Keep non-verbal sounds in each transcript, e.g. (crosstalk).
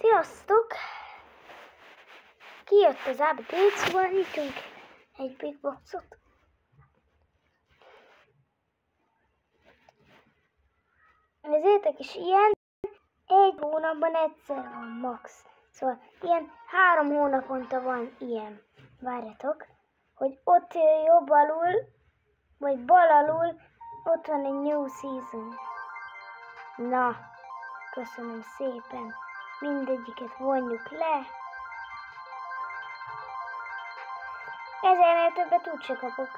Sziasztok! Kijött az update, szóval nyitunk egy big boxot. Ezétek is ilyen, egy hónapban egyszer van max. Szóval ilyen három hónaponta van ilyen. Várjatok, hogy ott jobb alul, vagy bal alul, ott van egy new season. Na, köszönöm szépen. Mindegyiket vonjuk le. Ezernél többet úgyse kapok.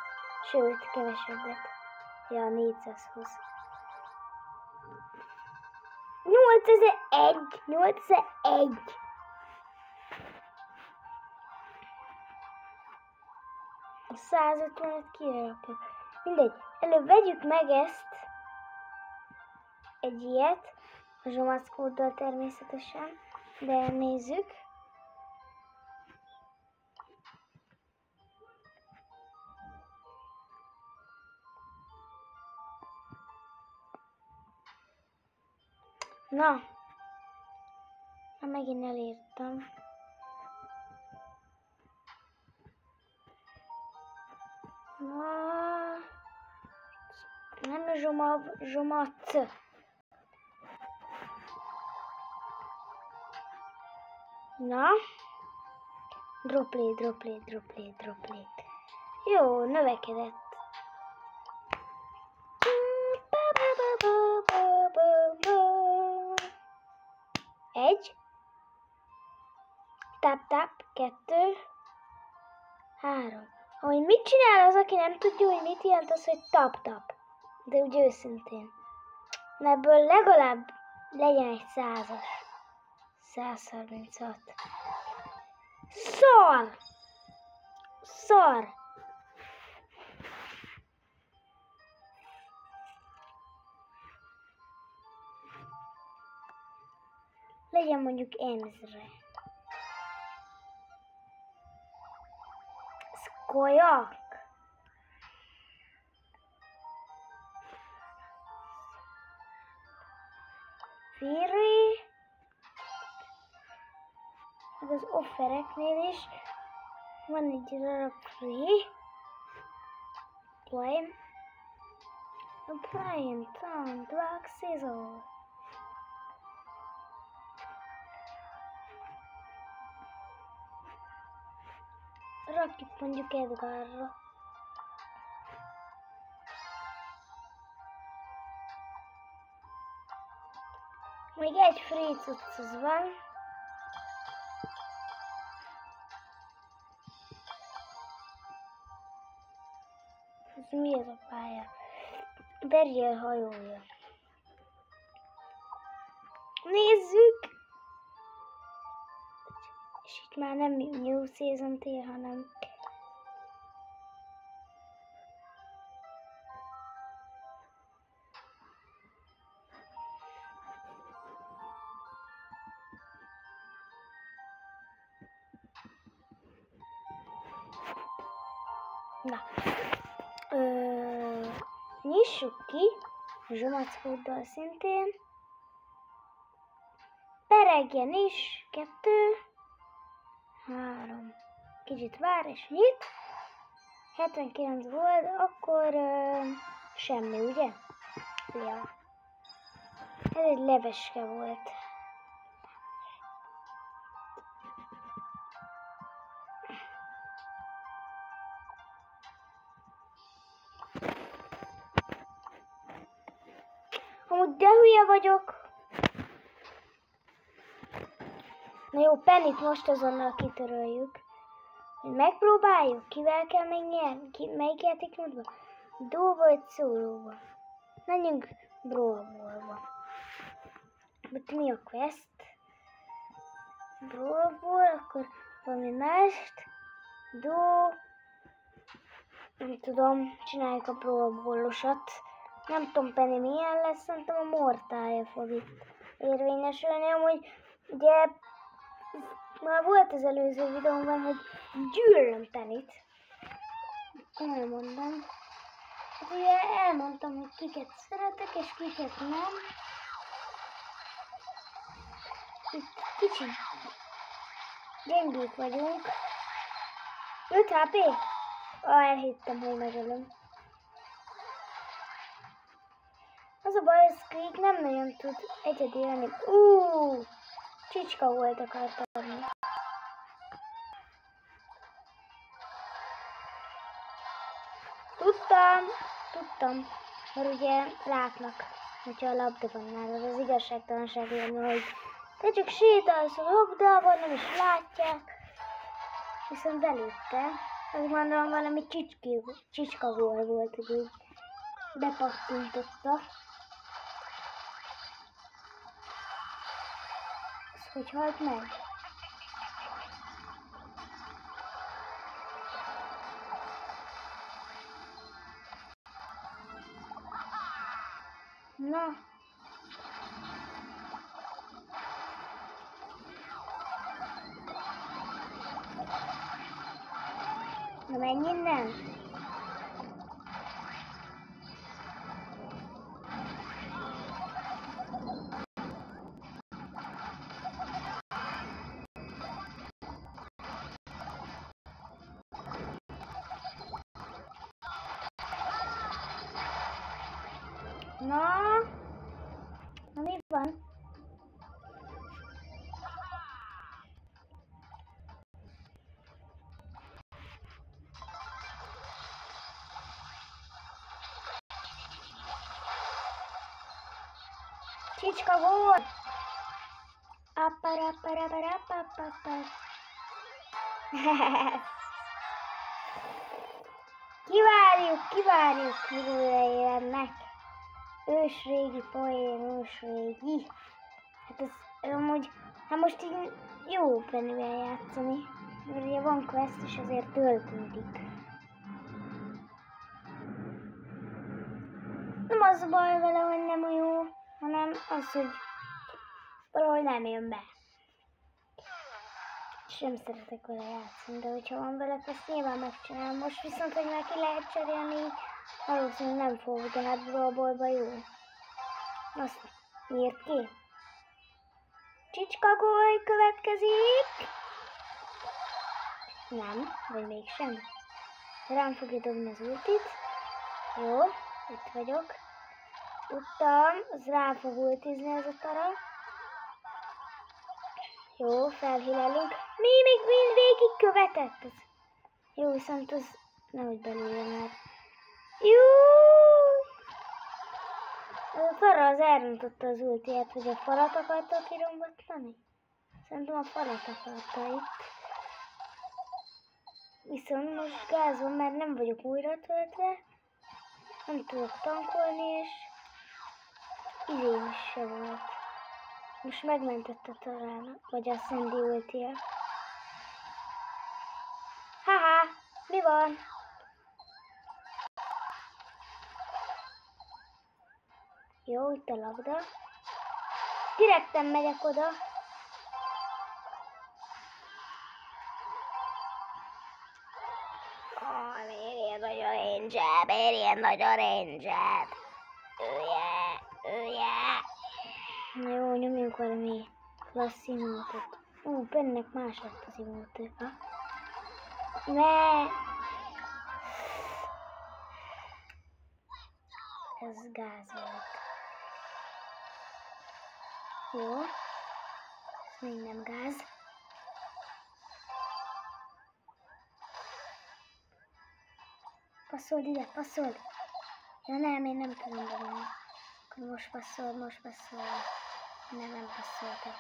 Sőt, kevesebbet. Ja, 420. 8001! 8001! A 150-et kirakjuk. Mindegy, előbb vegyük meg ezt, egy ilyet, zsomaszkóddal természetesen, de nézzük. Na, na megint elírtam. Na, nem zsoma, zsomac. Na, droplé, droplé, droplé, droplé. Jó, növekedett. Egy. Tap, tap, kettő. Három. Hogy mit csinál az, aki nem tudja, hogy mit jelent az, hogy tap, tap. De úgy őszintén. Ebből legalább legyen egy százas. 136. Szar! Szar! Legyen mondjuk emzre. Szkolyak! Firi! Meg az offereknél is van egy darab free. Play. A Prime Town Drag Sizzle. Rakjuk mondjuk Edgarra. Még egy free cuccos van. Mi ez a pálya? Berjel hajója. Nézzük! És itt már nem New Season tér, hanem zsomackóddal szintén. Peregjen is, kettő, három. Kicsit vár és nyit. 79 volt, akkor ö, semmi, ugye? Ja. Ez egy leveske volt. Amúgy de hülye vagyok. Na jó, Pennit most azonnal kitöröljük. Megpróbáljuk, kivel kell még nyerni, ki, melyik játékmódban? Dó vagy szólóba. Menjünk Brawlballba. Ott mi a quest? Brawlball, akkor valami mást. Dó. Nem tudom, csináljuk a Brawlballosat. Nem tudom, Penny milyen lesz, szerintem a mortája fog itt érvényesülni. Amúgy ugye már volt az előző videóban, hogy gyűlöm Pennyt. Elmondom. Hát ugye elmondtam, hogy kiket szeretek, és kiket nem. Itt kicsi. Gyengék vagyunk. 5 HP? Ah, elhittem, hogy megölöm. Az a baj, hogy Squeak nem nagyon tud egyedi lenni. Úúúú! Csicska volt akart adni. Tudtam, tudtam, mert ugye látnak, hogyha a labda van nálad, az igazságtalanság lenne, hogy te csak sétálsz a labdával, nem is látják. Viszont belőtte. Azt gondolom valami csicski, csicska volt, hogy úgy bepattintotta. Ez hogy halt Apparaparaparapappapap. (laughs) Kivárjuk, kivárjuk, miről élnek. Ős régi poén, ős régi. Hát ez, amúgy, hát most így jó Pennyvel játszani. Mert ugye van quest, és azért töltődik. Nem az a baj vele, hogy nem jó, hanem az, hogy valahogy nem jön be. És nem szeretek vele játszani, de hogyha van vele, azt nyilván megcsinálom. Most viszont, hogy neki lehet cserélni, valószínűleg nem fog, de hát Brawlballba jó. Azt nyírt ki. Csicska goly következik. Nem, vagy mégsem. Rám fogja dobni az ultit. Jó, itt vagyok. Tudtam, az rá fog ultizni az a tara. Jó, felhilelünk. Mi még mind végig követett? Jó, viszont az nehogy belőle már. Jó! A tara az elrontotta az ultiát, hogy a falat akarta kirombotlani? Szerintem a falat akarta itt. Viszont most gázom, mert nem vagyok újra töltve. Nem tudok tankolni, és idén is se volt. Most megmentett a talán, vagy a Sandy ultia. Haha, mi van? Jó, itt a labda. Direkten megyek oda. Oh, miért ilyen nagy a range Miért ilyen nagy a range Ője, ője. Na jó, nyomjunk valami klassz imótot. Ó, bennek más lett az imótőka. Ne! Ez gáz volt. Jó. Még nem gáz. Passzold ide, passzold! Ja nem, én nem tudom bevenni. Akkor most passzol, most passzol. Nem, nem passzoltak.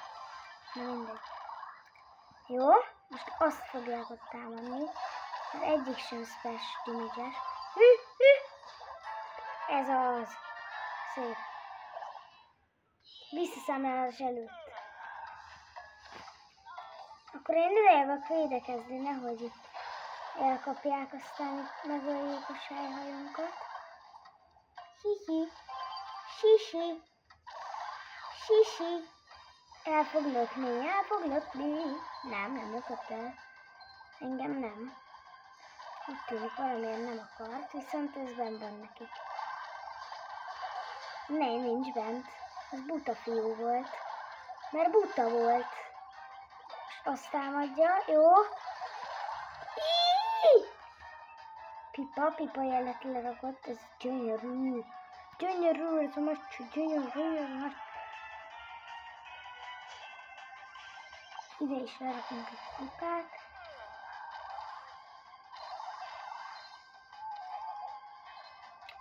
Na mindegy. Jó, most azt fogják ott támadni. Az egyik sem splash damage Ez az. Szép. Visszaszámlálás előtt. Akkor én ide jövök védekezni, nehogy itt elkapják, aztán itt megöljék a sájhajónkat. Hihi. Sisi. Sisi. El fog lökni, el fog lökni. Nem, nem lökött el. Engem nem. Úgy tűnik valamiért nem akart, viszont ez bent van nekik. Ne, nincs bent. Ez buta fiú volt. Mert buta volt. És azt támadja, jó. Íííí! Pipa, pipa jelet lerakott, ez gyönyörű. Gyönyörű, ez a macsú, gyönyörű, a macsú. Ide is lerakunk egy pipát.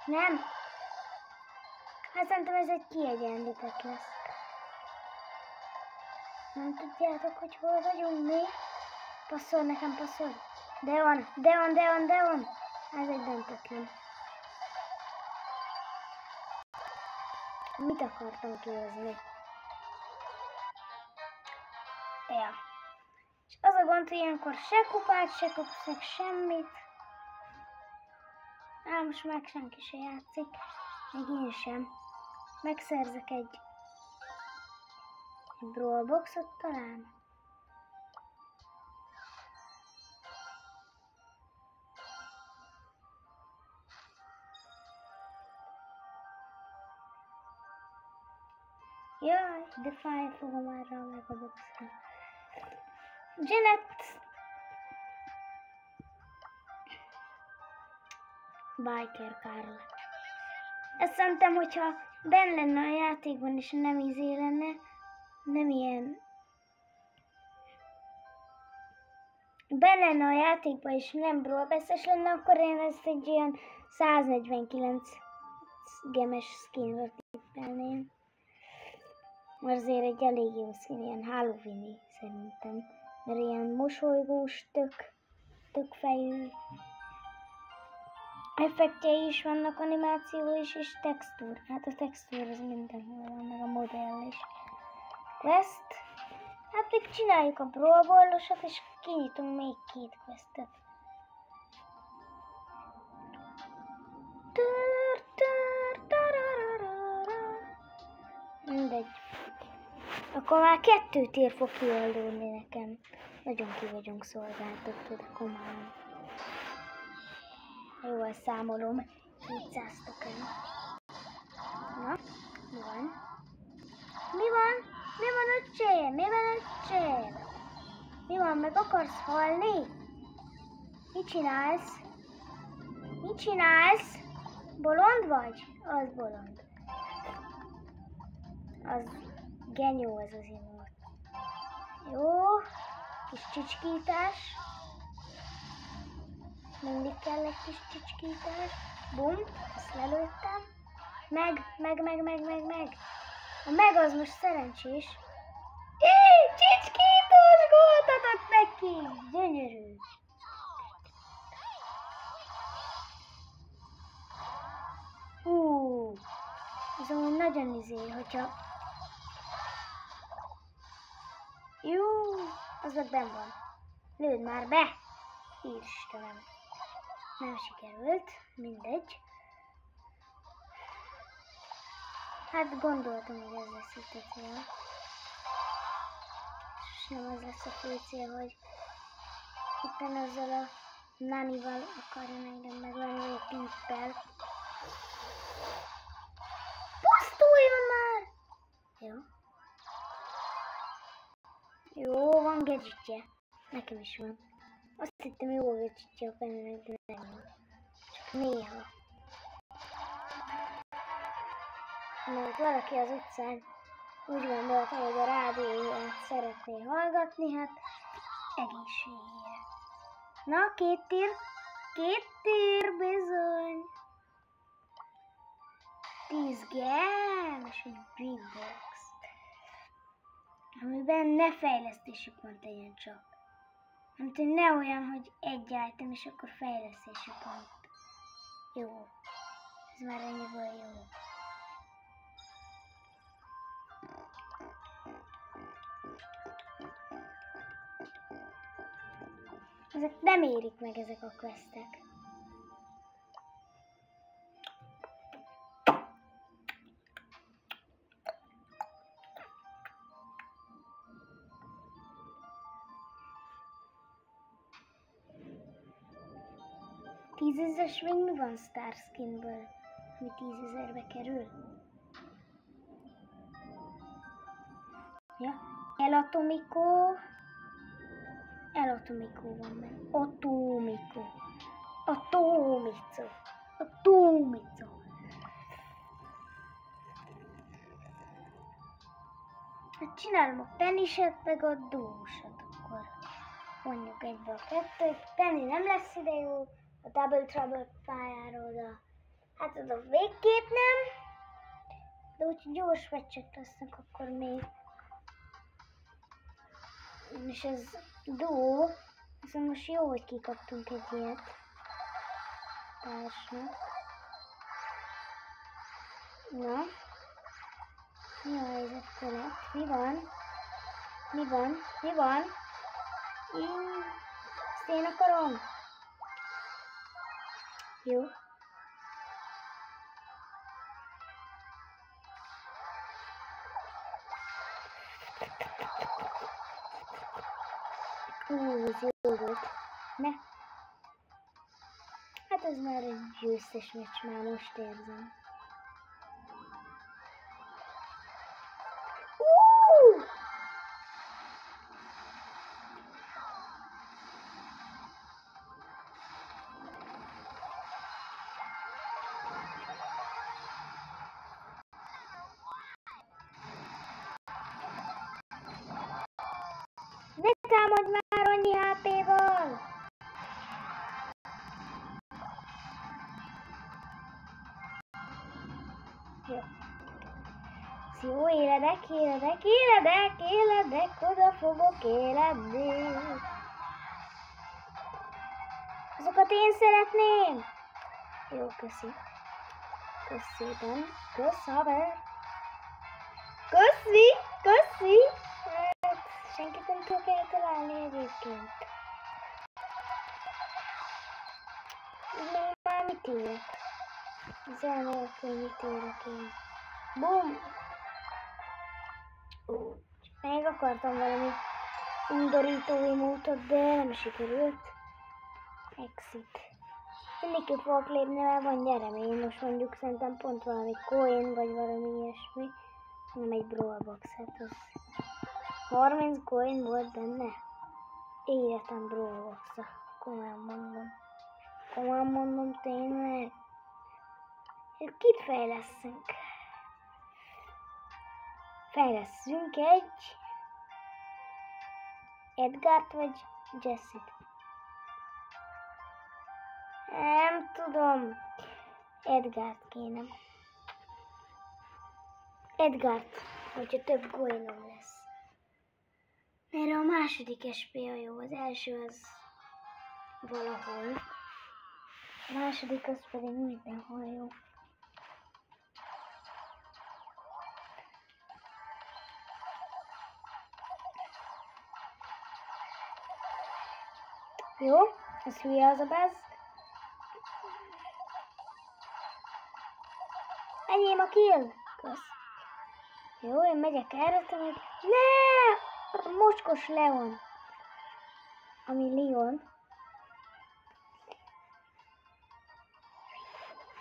Nem. Hát szerintem ez egy kiegyenlített lesz. Nem tudjátok, hogy hol vagyunk mi? Passzol nekem, passzol. De van, de van, de van, de van. Ez egy döntetlen. Mit akartam kérdezni? Az a gond, hogy ilyenkor se kupát, se kapszak semmit. Á, most meg senki se játszik. Még én sem. Megszerzek egy, egy brawlboxot talán. Jaj, de fáj fogom arra a megaboxra. Janet! Biker Karl. Ezt szerintem, hogyha benn lenne a játékban, és nem izé lenne, nem ilyen... Benne lenne a játékban, és nem brawlbeszes lenne, akkor én ezt egy olyan 149 gemes skinre tippelném. Azért egy elég jó szín, ilyen halloween szerintem. Mert ilyen mosolygós, tök, tök fejű effektjei is vannak, animáció is, és textúr. Hát a textúr az mindenhol van, meg a modell is. Quest. Hát még csináljuk a brawlballosat, és kinyitunk még két questet. Akkor már kettő tér fog kioldódni nekem. Nagyon ki vagyunk szolgáltatva, de komolyan. Jól számolom. 200 token. Na, mi van? Mi van? Mi van öcsém? Mi van öcsém? Mi van? Meg akarsz halni? Mit csinálsz? Mit csinálsz? Bolond vagy? Az bolond. Az genyó ez az imót. Jó, kis csicskítás. Mindig kell egy kis csicskítás. Bum, ezt lelőttem. Meg, meg, meg, meg, meg, meg. A meg az most szerencsés. Éj, csicskítós gólt adott neki! Gyönyörű. Hú, ez amúgy nagyon izé, hogyha... Jó, az ott benn van. Lőd már be! Istenem. Nem sikerült, mindegy. Hát gondoltam, hogy ez lesz itt a cél. És nem az lesz a fő cél, hogy éppen ezzel a Nanival akarja engem megvenni, a Pippel. Pusztuljon már! Jó. Jó, van gadgetje. Nekem is van. Azt hittem jó gadgetje a bennek, de nem. Csak néha. Mert valaki az utcán úgy gondolta, hogy a rádióját szeretné hallgatni, hát egészségére. Na, két tír, két tír bizony. Tíz gem és egy big. Amiben ne fejlesztési pont legyen csak. Nem tudom, ne olyan, hogy egy item, és akkor fejlesztési pont. Jó. Ez már ennyiből jó. Ezek nem érik meg ezek a questek. Tízezer swing mi van Star Skinből, ami tízezerbe kerül? Ja. Elatomiko. Elatomiko van meg. Atomiko. Atomico. Atomico. Hát csinálom a peniset, meg a dósat, akkor mondjuk egybe a kettőt. Penny nem lesz ide jó, a Double Trouble pályára oda. Hát oda végképp nem. De úgyhogy gyors meccsek lesznek akkor még. És ez duó, viszont most jó, hogy kikaptunk egy ilyet. Társnak. Na. Mi a helyzet felett? Mi van? Mi van? Mi van? Én... Ezt én akarom. Jó. Ú, ez jó volt. Ne. Hát ez már egy győztes meccs, már most érzem. Éledek, éledek, éledek, éledek, oda fogok éledni. Azokat én szeretném. Jó, köszi. Kösz szépen. Kösz, haver. Köszi, köszi. Hát, senkit nem tudok eltalálni egyébként. Még már mit írok? Zen nélkül mit írok én? Bum! Ú, Meg akartam valami undorító emótot, de nem sikerült. Exit. Mindenképp fogok lépni, mert van nyeremény. Most mondjuk szerintem pont valami coin, vagy valami ilyesmi. Nem egy brawlbox, hát az 30 coin volt benne. Életem brawlboxa. Komolyan mondom. Komolyan mondom tényleg. Kit fejleszünk? Fejleszünk egy Edgart vagy Jessit? Nem tudom. Edgart kéne. Edgart, hogyha több golynom lesz. Mert a második SP a jó, az első az valahol. A második az pedig mindenhol jó. Jó, ez hülye az a bez. Enyém a kill. Kösz. Jó, én megyek erre, te meg... Ne! Mocskos Leon. Ami Leon.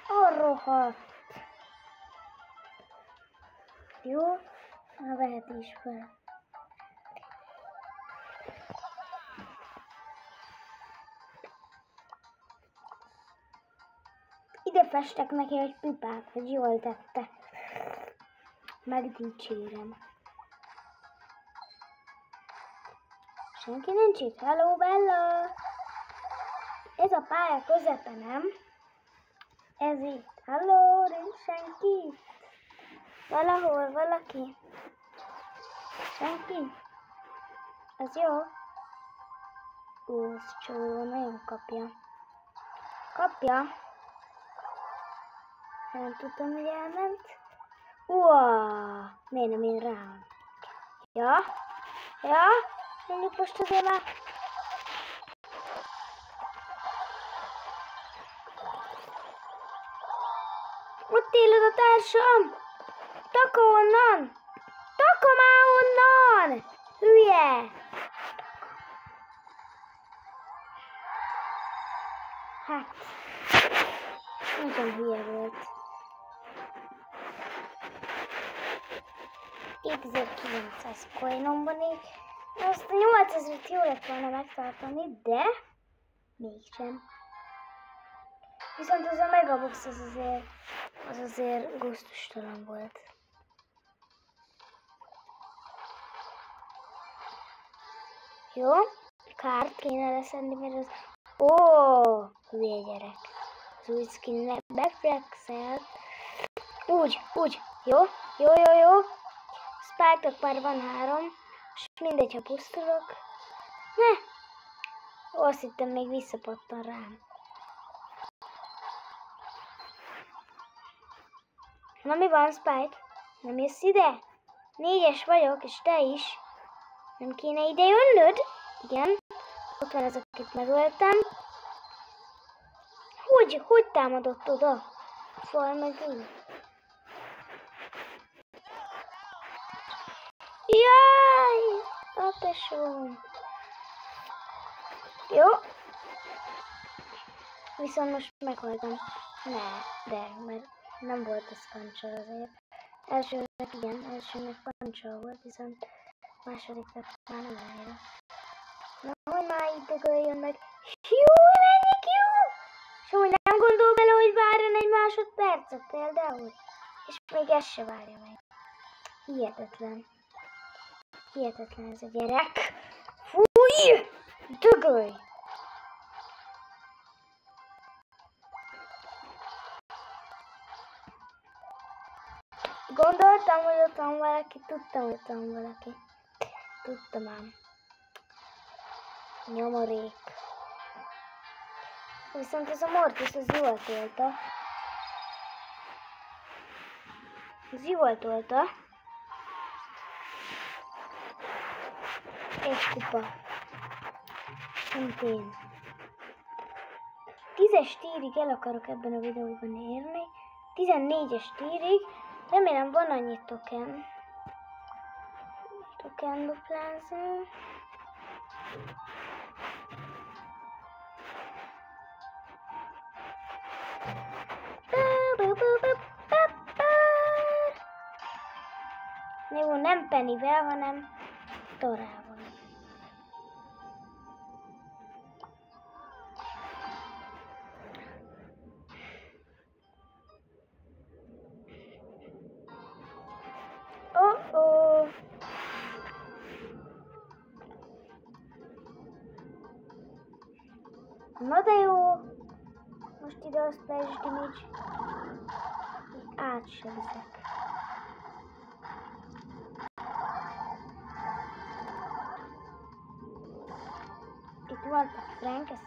A rohadt. Jó, na vehet is fel. Ide festek neki egy pipát, hogy jól tette. Megdicsérem. Senki nincs itt. Hello, Bella! Ez a pálya közepe, nem? Ez itt. Hello, nincs senki. Valahol valaki. Senki? Ez jó? Ó, ez csóró, nagyon kapja. Kapja. Nem tudtam, hogy elment. Uá, miért nem én rám? Ja? Ja? Mondjuk most azért már... Ott éled a társam! Taka onnan! Taka már onnan! Hülye! Hát, nagyon hülye volt. 7900 coinomban így. Azt a 8000-et jó lett volna megtartani, de mégsem. Viszont az a megabox az azért, az azért gusztustalan volt. Jó, kárt kéne leszedni, mert az... Ó, hülye gyerek. Az új skin backflexel. Úgy, úgy. Jó, jó, jó, jó. Spike-nak már van három. És mindegy, ha pusztulok. Ne! Azt hittem, még visszapattan rám. Na mi van, Spike? Nem jössz ide? Négyes vagyok, és te is. Nem kéne ide jönnöd? Igen. Ott van az, akit megöltem. Hogy, hogy támadott oda? Fal meg úgy. Jaj! A tesóm. Jó. Viszont most meghallgatom. Ne, de, mert nem volt az kancsal azért. Elsőnek igen, elsőnek kancsal volt, viszont másodiknak már nem annyira. Na, hogy már itt meg. Jó, menjek jó! És nem gondol bele, hogy várjon egy másodpercet például? És még ezt se várja meg. Hihetetlen. Hihetetlen ez a gyerek. Fúj! Dögölj! Gondoltam, hogy ott van valaki, tudtam, hogy ott van valaki. Tudtam ám. Nyomorék. Viszont ez a Mortis, az jól tolta. Ez jól tolta. Egy kupa. Szintén. Tízes tírig el akarok ebben a videóban érni. 14-es tírig. Remélem van annyi token. Token duplázó. Jó, nem Pennyvel, hanem Torával.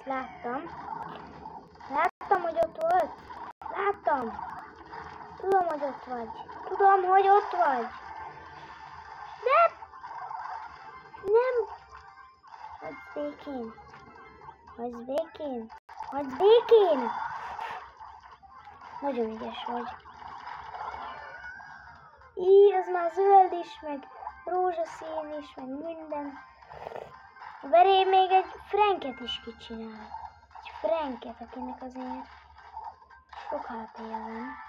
Láttam. Láttam, hogy ott volt. Láttam. Tudom, hogy ott vagy. Tudom, hogy ott vagy. De... Nem. Hagysz békén. Hagysz békén. Hagysz békén. Nagyon ügyes vagy. Így, az már zöld is, meg rózsaszín is, meg minden. A veré még egy Franket is kicsinál. Egy Franket, akinek azért sok hp van.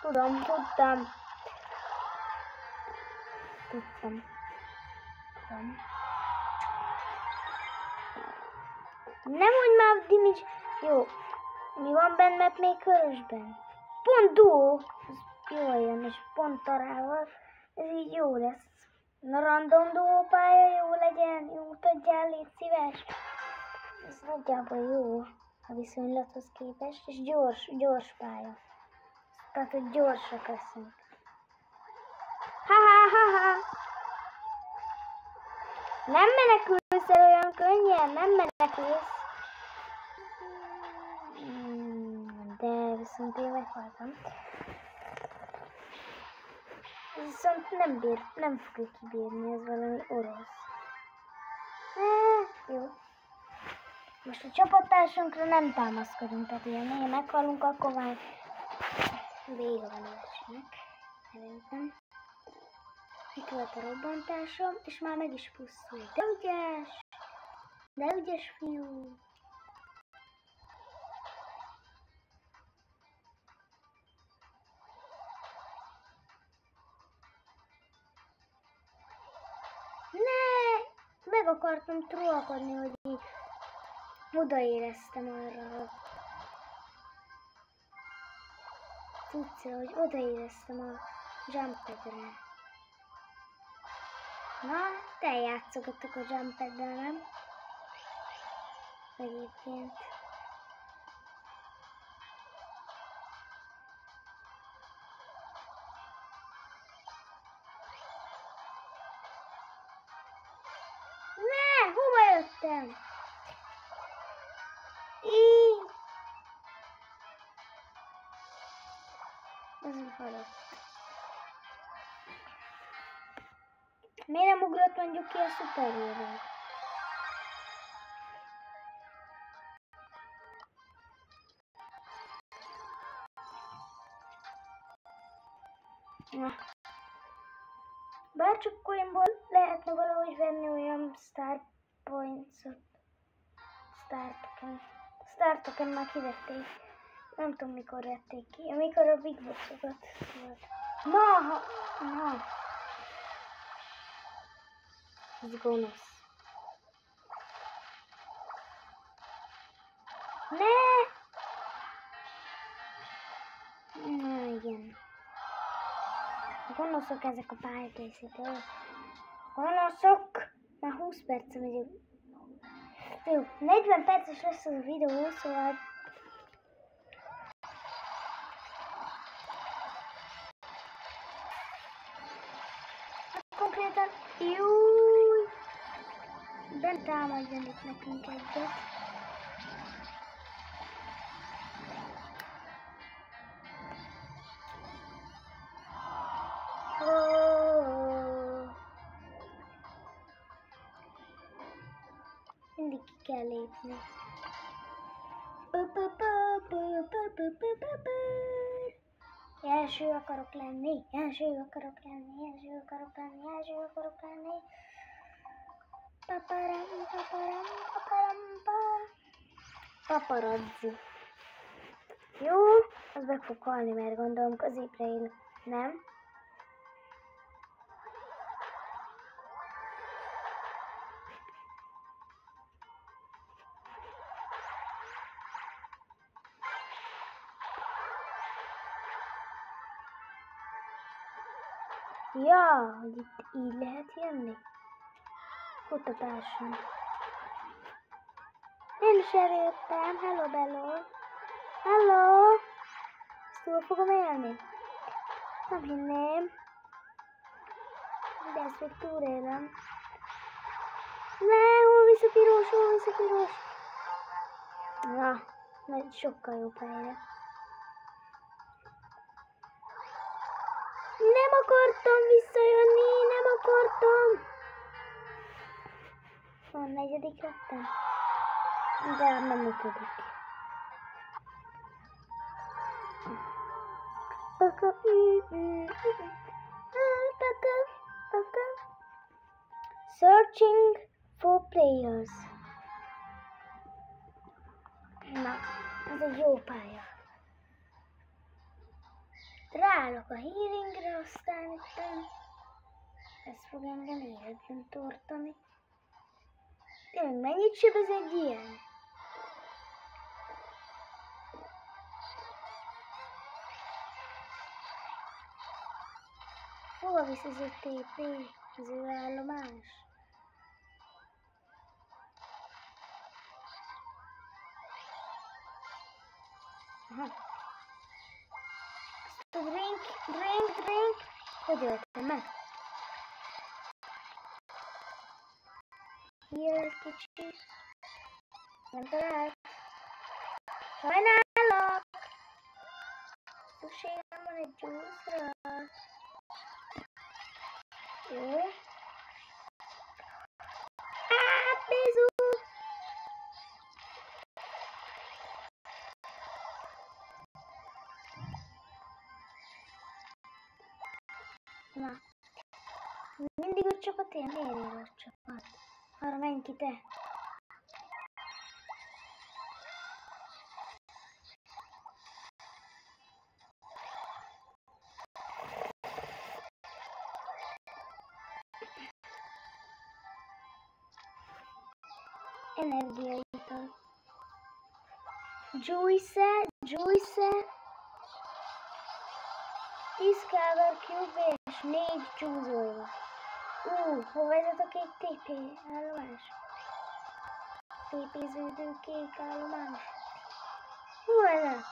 Tudom, tudtam. Tudtam. Tudom. Nem mondj már, Dimics. Jó. Mi van benne még körösben? Pont duó. Ez jól jön, és pont tarával. Ez így jó lesz. Na random duó pálya jó legyen. Jó, tudjál, légy szíves. Ez nagyjából jó a viszonylathoz képest, és gyors, gyors pálya. Tehát, hogy gyorsak leszünk. Ha-ha-ha-ha! Nem menekülsz el olyan könnyen, nem menekülsz. Viszont én meghaltam. Viszont nem bír, nem fogja kibírni, ez valami orosz. Eh, jó. Most a csapattársunkra nem támaszkodunk, tehát ilyen néha meghalunk, akkor már vége van a meccsnek. Szerintem. Itt volt a robbantásom, és már meg is pusztult. De ügyes! De ügyes fiú. Meg akartam trollkodni, hogy így odaéreztem arra a cuccra, hogy odaéreztem a jumpadre. Na, te játszogatok a jumpeddel, nem? Egyébként. Jöttem? Így. Ez halott. Miért nem ugrott mondjuk ki a szuperhőről? Star token már kivették. Nem tudom mikor vették ki. Amikor a big boxokat volt. Na, ha, na. Ez gonosz. Ne! Na igen. Gonoszok ezek a pályakészítők. Gonoszok! Már 20 perc megyek. Du, nicht mein fetter Schlüssel wieder rausholen. Konkret an. Juuu. Ben támadjanak nekünk egyet. Kell lépni. Első akarok lenni, első akarok lenni, első akarok lenni, első akarok lenni. Paparam, paparam, paparam, pa. Paparazzi. Jó, az meg fog halni, mert gondolom középre én nem. Ja, hogy itt így lehet jönni. Kutatáson. Én is eljöttem. Hello, bello. Hello. Ezt túl fogom élni? Nem hinném. De ezt még túlélem. Ne, hol visz a piros, hol visz a piros? Na, majd sokkal jobb helyre. Nem akartam visszajönni, nem akartam. Van negyedik lettem? De nem ötödik. Paka, mm, mm, mm, mm, paka, paka. Searching for players. Na, ez egy jó pálya. Ráállok a healingre, aztán itt ez fog engem életben tortani. Tényleg, mennyit sebez egy ilyen? Hova visz ez a TP? Az ő állomás? Aha. A drink, drink, drink. Hogy öltem meg? Heal egy kicsit. Nem talált. Sajnálok. Szükségem van egy juice-ra. Jó. aqui perto. É neve aí, então. Juice, Juice. Discover Cube Need to Ú, hol vezet a kék TP állomás? TP-ződő kék állomás. Hol?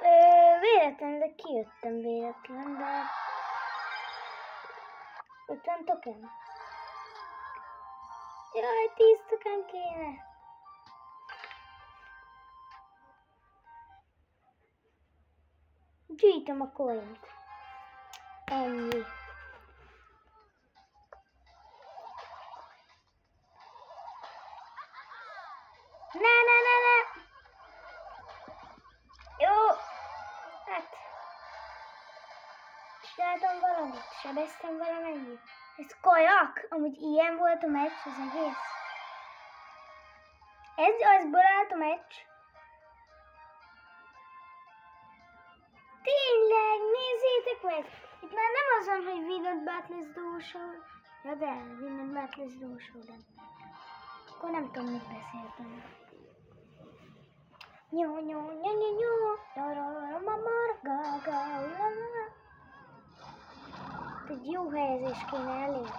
Ö, véletlen, de kijöttem véletlen, de... 50 token? Jaj, 10 token kéne. Gyűjtöm a coint. Ennyi. Ne, ne, ne, ne! Jó! Hát... Csináltam valamit, sebeztem valamennyit. Ez kajak! Amúgy ilyen volt a meccs, az egész. Ez azból állt a meccs. Tényleg, nézzétek meg! Itt már nem azon, hogy Winnet Battles dósol. Ja de, Winnet Battles dósol. Akkor nem tudom, mit beszéltem. Nyó, nyó, nyó, nyó, nyó. Egy jó helyezés kéne elérni.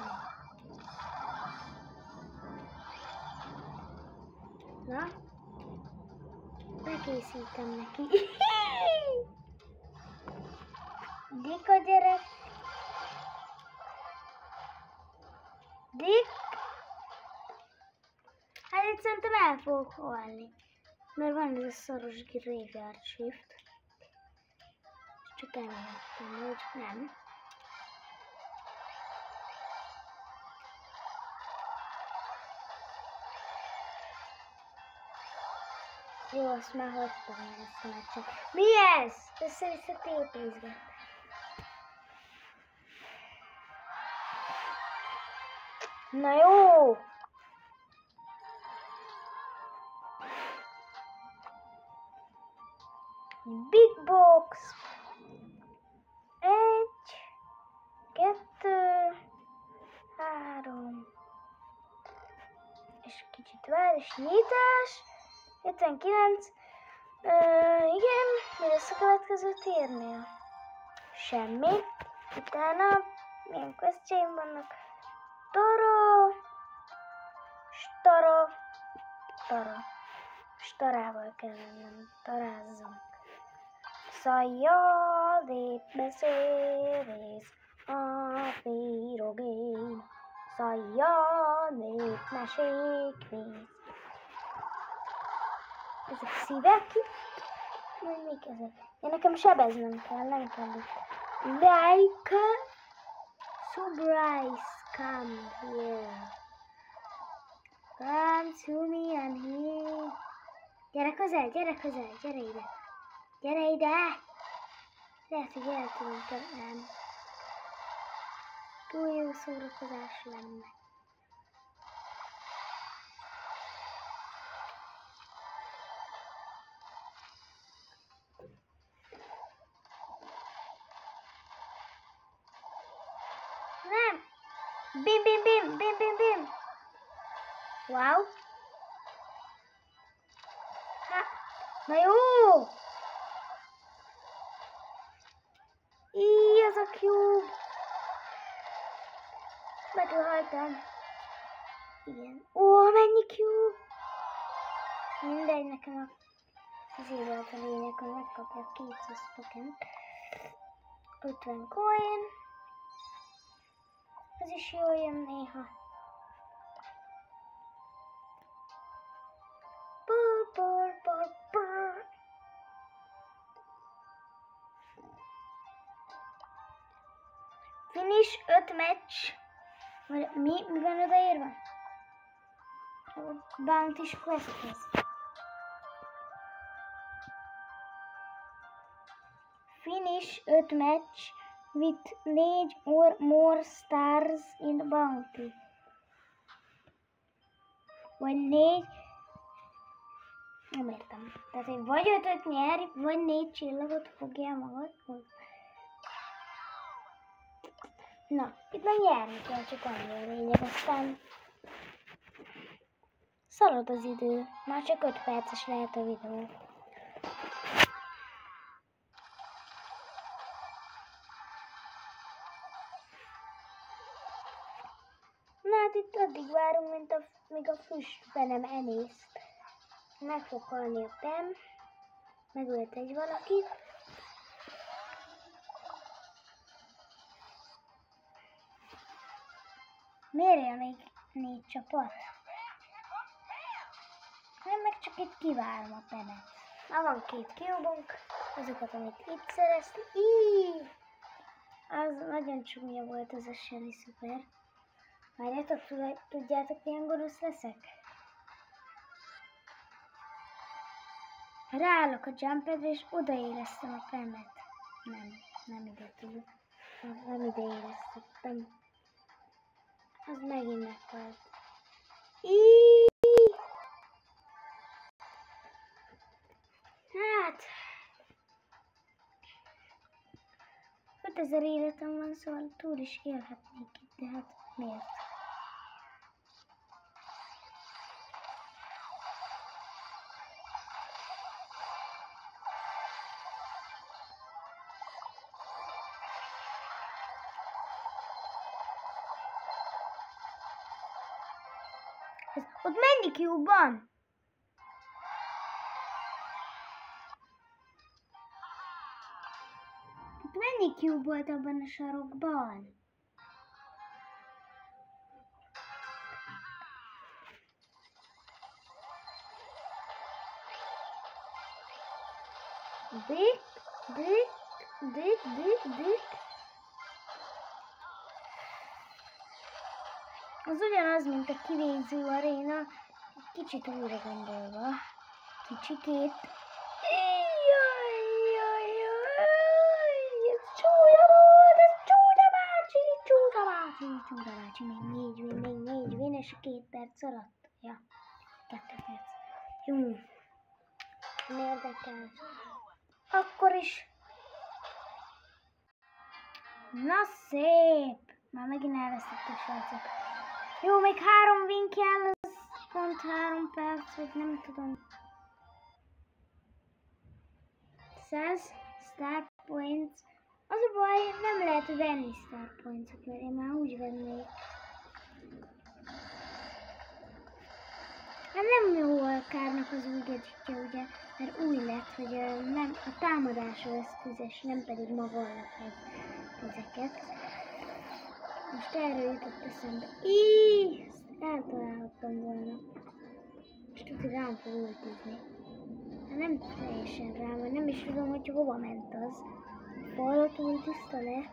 Na, bekészítem neki. (laughs) Dika gyerek. Dik. Hát itt szerintem el fogok halni. Mert van ez a szoros graveyard shift. Csak elmehettem, hogy nem. Jó, azt már hagytam ezt a meccset. Mi ez? Össze-vissza tépézget. Na jó! Big box. Egy, kettő, három. És kicsit vár, és nyitás. 79. Ö, igen, mi lesz a következő térnél? Semmi. Utána milyen questjaim vannak? Toro, stara, tara. Starával kell lennem, tarázzunk. Szajjal lép a pirogén. Szajjal nép mesék néz. Ezek szívek? Majd mik ezek? Ja, nekem sebeznem kell, nem kell itt. Like, surprise, come here. Come to me and here. Gyere közel, gyere közel, gyere ide. Gyere ide! Lehet, hogy el tudom. Túl jó szórakozás lenne. Megöltem. Igen. Ó, mennyi cube! Mindegy, nekem a azért volt a lényeg, hogy megkapja 200 token. 50 coin. Ez is jól jön néha. Pur, pur, pur, pur. Finish 5 meccs. Mi? Mi van odaírva? Bounty questhez. Finish 5 match with 4 or more stars in bounty. Vagy 4 nem értem. Tehát, hogy vagy ötöt nyer, vagy négy csillagot fogjál magadhoz. Na, itt már nyerni kell, csak annyi a lényeg, aztán szalad az idő. Már csak 5 perces lehet a videó. Na hát itt addig várunk, mint a, míg a füst be nem enészt. Meg fog halni a Pem. Megölt egy valakit. Miért él még négy csapat? Nem, meg csak itt kivárom a penet. Már van két kiobunk, azokat, amit itt szereztem. Íííí! Az nagyon csúnya volt az a Shelly szuper. Várjátok, tudjátok milyen gonosz leszek? Ráállok a jumperre, és odaéreztem a pemet. Nem, nem ide túl. Nem, nem ide éreztettem. Az megint meghalt. Hát... 5000 életem van, szóval túl is élhetnék itt, de hát miért? Van? Ott mennyi cube volt abban a sarokban? Dik, dik, dik, dik, dik. Az ugyanaz, mint a kivégző aréna, kicsit újra gondolva. Kicsikét. Jaj, jaj, jaj, ez csúnya volt, ez csúnya bácsi, csúnya bácsi, csúnya bácsi, még négy win, még négy win, és a két perc alatt. Ja, kettő perc. Jó. Nem érdekel. Akkor is. Na szép! Már megint elvesztettük srácok. Jó, még három win kell, pont három perc, vagy nem tudom. 100 star points. Az a baj, nem lehet venni star points mert én már úgy vennék. Hát nem jó a kárnak az új gadgetja, ugye, mert új lett, hogy nem, a támadásra eszközes, nem pedig maga alapvető ezeket. Most erről jutott eszembe. Ezt eltalálhattam volna. Most tudod, rám fog ultizni. Hát nem teljesen rám, mert nem is tudom, hogy hova ment az. Falot ultiszta le.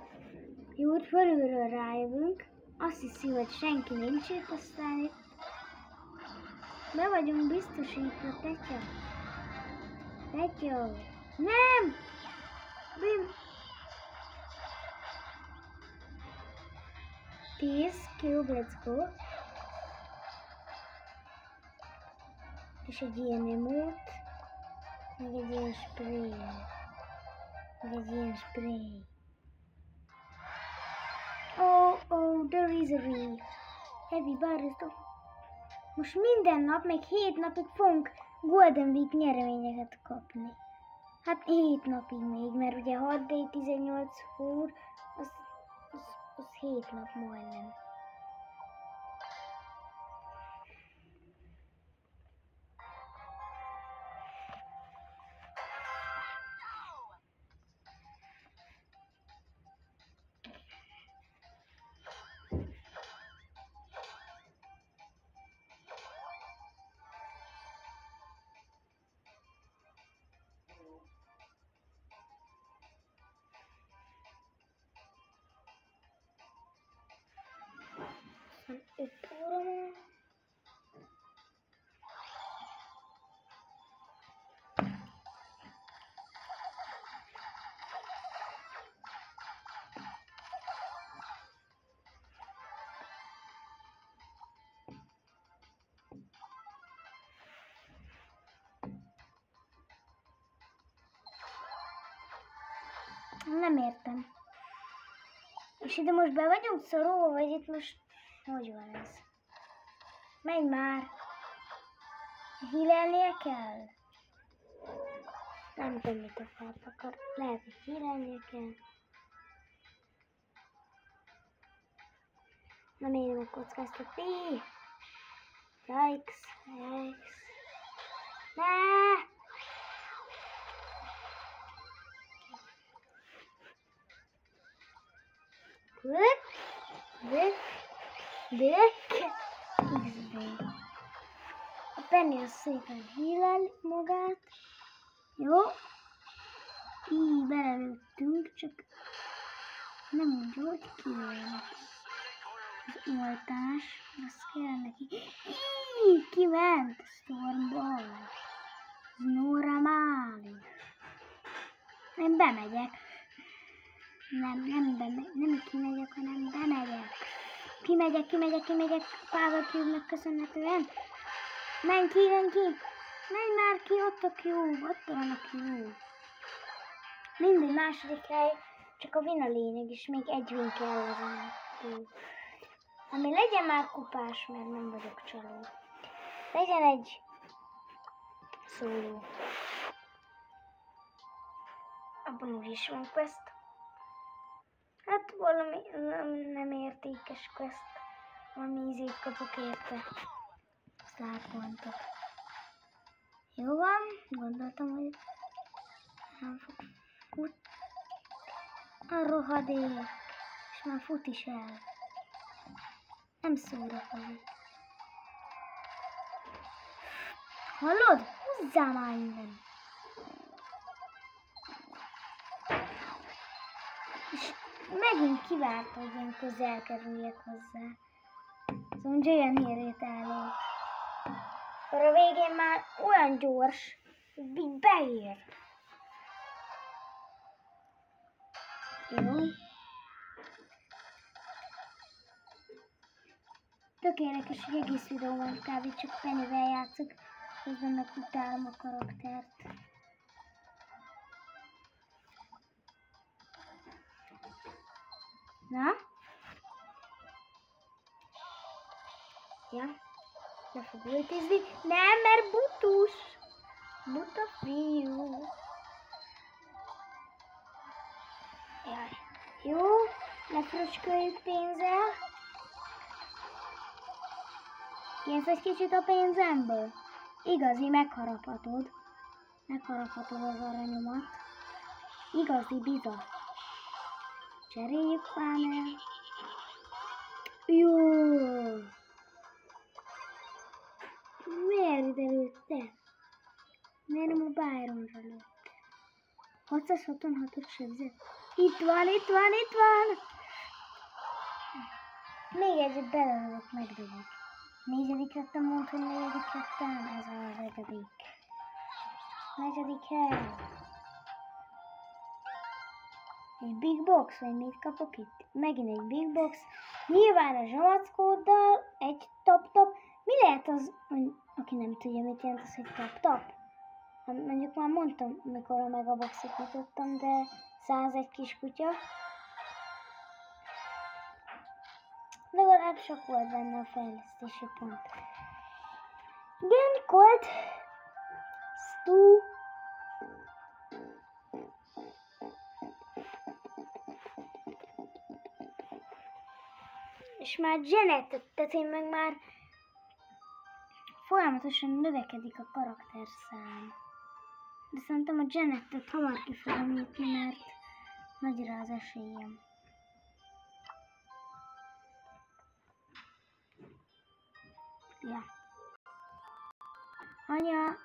Jó, fölülről rájövünk. Azt hiszi, hogy senki nincs itt, aztán itt be vagyunk biztosítva, Tetya. Tetya. Nem! Bim. 10 cube, let's go. És egy ilyen emót. Meg egy ilyen spray. Meg egy ilyen spray. Oh, oh, there is a reef. Heavy bars, most minden nap, még hét napig fogunk Golden Week nyereményeket kapni. Hát hét napig még, mert ugye 6 day 18 hór, az, az, az 7 nap majdnem. És ide most be vagyunk szorulva, vagy itt most... Hogy van ez? Menj már! Hílelnie kell? Nem tudom, mit akar, akar. Lehet, hogy hílelnie kell. Nem érem a kockáztatni. Yikes, yikes. Ne! Vök, XD. A Penny az szépen hílel magát. Jó. Így belelőttünk, csak nem mondja, hogy kijön. Az oltás, az kell neki. Így, kiment Stormball. Normális. Én bemegyek. Nem, nem, beme, nem kimegyek, hanem bemegyek. Kimegyek, kimegyek, kimegyek Power Cube-nak köszönhetően. Menj ki, menj ki! Menj már ki, ott a Cube, ott van a Cube. Mindegy, második hely, csak a win a lényeg, és még egy win kell ezen. Ami legyen már kupás, mert nem vagyok csaló. Legyen egy szóló. Abban úgy is van quest. Hát valami nem, nem értékes quest. Valami ízét kapok érte. Szlárpontot. Jó van, gondoltam, hogy nem fog fut. A rohadék. És már fut is el. Nem szórakozik. Hallod? Húzzál már innen! Megint kivárta, hogy én közel kerüljek hozzá. Szóval olyan érét álló. Akkor a végén már olyan gyors, hogy beér. Jó. Tök érdekes, hogy egész videóban kb. csak Pennyvel játszok, közben meg utálom a karaktert. Na? Ja, le fog ultizni. Nem, mert butus. Buta fiú. Jaj. Jó, ne fröcsköljük pénzzel. Kérsz egy kicsit a pénzemből? Igazi, megharaphatod. Megharaphatod az aranyomat. Igazi biza. Cseréljük már. Jó. Miért ide lőtte? Miért nem a Byronra lőtt? 666-os sebzett. Itt van, itt van, itt van! Még egyet belelövök, megdobok. Negyedik lettem, mondd, hogy negyedik lettem. Ez a negyedik. Negyedik hely. Egy big box, vagy mit kapok itt? Megint egy big box. Nyilván a zsamackóddal egy top-top. Mi lehet az, aki nem tudja, mit jelent az, hogy top-top? Hát mondjuk már mondtam, mikor a megaboxot nyitottam, de 101 kis kutya. Legalább sok volt benne a fejlesztési pont. Igen, Colt, Stu, és már Janet, tehát én meg már folyamatosan növekedik a karakterszám. De szerintem a Janettet hamar ki fogom nyitni, mert nagy rá az esélyem. Ja. Anya,